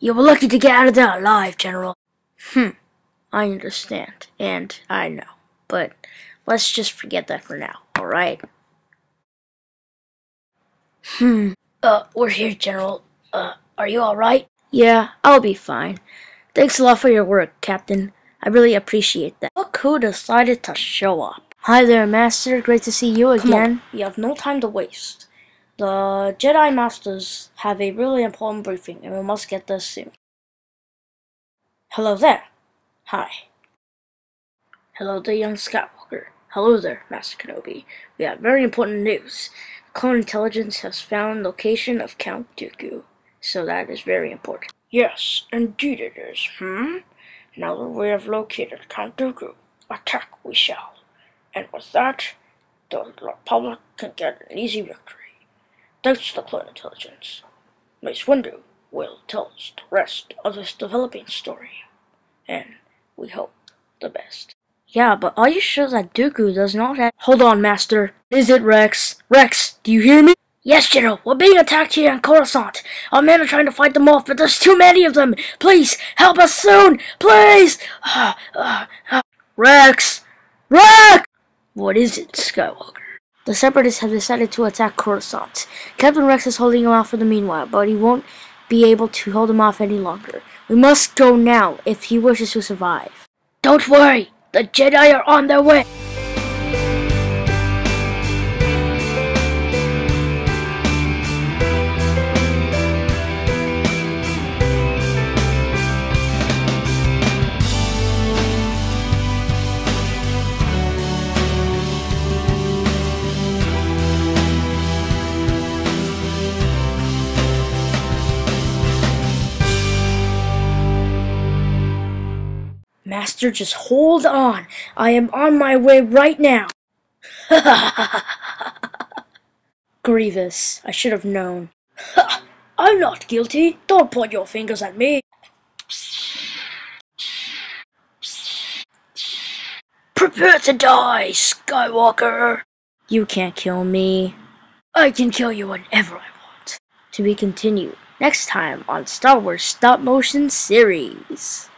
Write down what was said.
You were lucky to get out of there alive, General. Hmm, I understand, and I know. But let's just forget that for now, alright? Hmm, uh, we're here, General. Uh, are you alright? Yeah, I'll be fine. Thanks a lot for your work, Captain. I really appreciate that. Look who decided to show up. Hi there, Master. Great to see you Come again. on, we have no time to waste. The Jedi Masters have a really important briefing, and we must get this soon. Hello there. Hi. Hello there, young Skywalker. Hello there, Master Kenobi. We have very important news. Clone Intelligence has found location of Count Dooku, so that is very important. Yes, indeed it is. Hmm? Now that we have located Count Dooku, attack we shall. And with that, the Republic can get an easy victory. Thanks the clone intelligence. Mace Windu will tell us the rest of this developing story. And we hope the best. Yeah, but are you sure that Dooku does not have... Hold on, Master. Is it Rex? Rex, do you hear me? Yes, General, we're being attacked here in Coruscant. Our men are trying to fight them off, but there's too many of them. Please, help us soon! Please! Rex! Rex! What is it, Skywalker? The Separatists have decided to attack Coruscant. Captain Rex is holding him off for the meanwhile, but he won't be able to hold him off any longer. We must go now if he wishes to survive. Don't worry, the Jedi are on their way. Master, just hold on. I am on my way right now. Grievous, I should have known. I'm not guilty. Don't point your fingers at me. Prepare to die, Skywalker. You can't kill me. I can kill you whenever I want. To be continued next time on Star Wars Stop Motion Series.